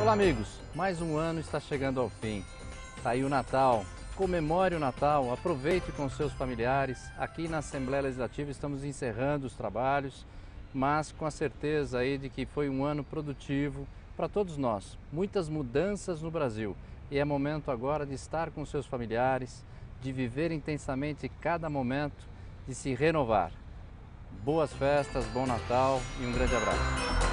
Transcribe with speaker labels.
Speaker 1: Olá, amigos! Mais um ano está chegando ao fim. Está aí o Natal. Comemore o Natal, aproveite com seus familiares. Aqui na Assembleia Legislativa estamos encerrando os trabalhos, mas com a certeza aí de que foi um ano produtivo para todos nós. Muitas mudanças no Brasil e é momento agora de estar com seus familiares, de viver intensamente cada momento, de se renovar. Boas festas, bom Natal e um grande abraço.